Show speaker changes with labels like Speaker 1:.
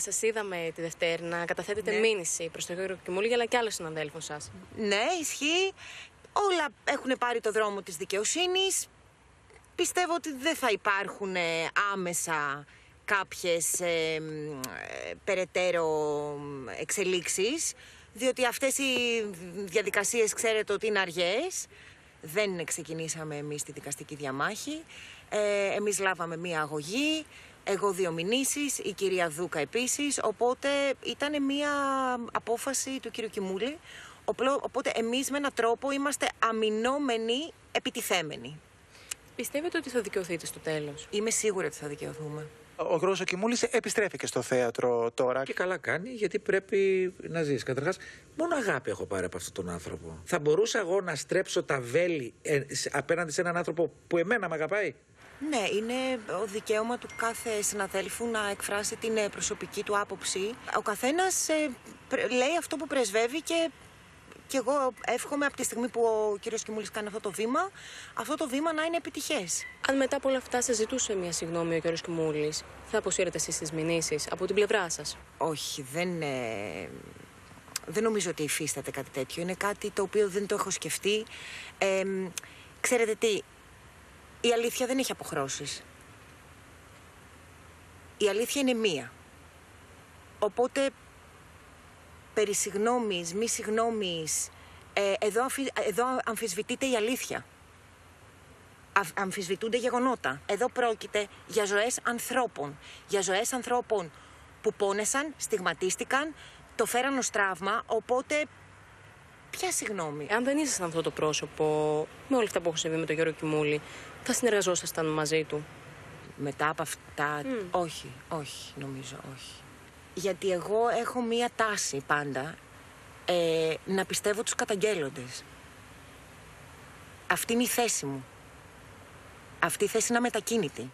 Speaker 1: Σας είδαμε τη Δευτέρα να καταθέτετε
Speaker 2: Ναι.
Speaker 1: μήνυση προς τον Γιώργο Κιμούλη αλλά και άλλους συναδέλφους σας.
Speaker 2: Ναι, ισχύει. Όλα έχουν πάρει το δρόμο της δικαιοσύνης. Πιστεύω ότι δεν θα υπάρχουν ε, άμεσα κάποιες ε, μ, ε, περαιτέρω μ, εξελίξεις, διότι αυτές οι διαδικασίες ξέρετε ότι είναι αργές. Δεν ξεκινήσαμε εμείς τη δικαστική διαμάχη. Ε, εμείς λάβαμε μία αγωγή, εγώ δύο μηνύσεις, η κυρία Δούκα επίσης, οπότε ήταν μία απόφαση του κύριου Κιμούλη, οπλο- οπότε εμείς με έναν τρόπο είμαστε αμυνόμενοι επιτιθέμενοι.
Speaker 1: Πιστεύετε ότι θα δικαιωθείτε στο τέλος;
Speaker 2: Είμαι σίγουρη ότι θα δικαιωθούμε.
Speaker 3: Ο Γιώργος Κιμούλης επιστρέφει και στο θέατρο τώρα.
Speaker 4: Και καλά κάνει, γιατί πρέπει να ζήσει. Καταρχάς, μόνο αγάπη έχω πάρει από αυτόν τον άνθρωπο. Θα μπορούσα εγώ να στρέψω τα βέλη ε, σε- απέναντι σε έναν άνθρωπο που εμένα με αγαπάει;
Speaker 2: Ναι, είναι ο δικαίωμα του κάθε συναδέλφου να εκφράσει την ε, προσωπική του άποψη. Ο καθένας ε, πρε- λέει αυτό που πρεσβεύει και, και εγώ εύχομαι από τη στιγμή που ο κύριος Κιμούλης κάνει αυτό το βήμα, αυτό το βήμα να είναι επιτυχές.
Speaker 1: Αν μετά από όλα αυτά σας ζητούσε μια συγγνώμη ο Γιώργο Κιμούλη, θα αποσύρετε εσείς τις μηνύσεις από την πλευρά σας;
Speaker 2: Όχι, δεν, ε, δεν νομίζω ότι υφίσταται κάτι τέτοιο. Είναι κάτι το οποίο δεν το έχω σκεφτεί. Ε, ξέρετε τι, η αλήθεια δεν έχει αποχρώσεις. Η αλήθεια είναι μία. Οπότε, περί συγγνώμης, μη συγγνώμης, ε, εδώ, αμφι- εδώ αμφισβητείται η αλήθεια. Αφ- αμφισβητούνται γεγονότα. Εδώ πρόκειται για ζωές ανθρώπων. Για ζωές ανθρώπων που πόνεσαν, στιγματίστηκαν, το φέραν ως τραύμα, οπότε ποια συγγνώμη.
Speaker 1: Αν δεν ήσασταν αυτό το πρόσωπο, με όλα αυτά που έχουν συμβεί με τον Γιώργο Κιμούλη, θα συνεργαζόσασταν μαζί του.
Speaker 2: Μετά από αυτά, όχι, όχι, νομίζω, όχι. Γιατί εγώ έχω μία τάση πάντα ε, να πιστεύω τους καταγγέλλοντες. Αυτή είναι η θέση μου. Αυτή η θέση είναι αμετακίνητη.